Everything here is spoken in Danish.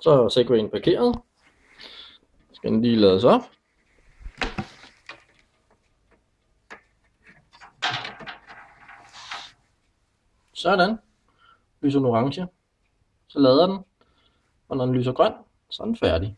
Så er Segwayen parkeret. Så skal den lige lades op. Sådan. Lyser den orange. Så lader den. Og når den lyser grøn, så er den færdig.